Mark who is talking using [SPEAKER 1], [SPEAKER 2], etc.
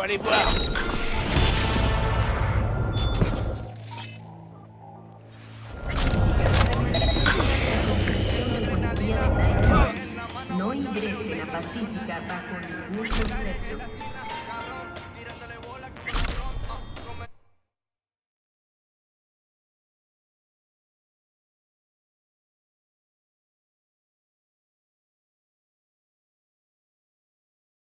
[SPEAKER 1] Fuera y.
[SPEAKER 2] No ingrese la pacífica bajo ningún concepto.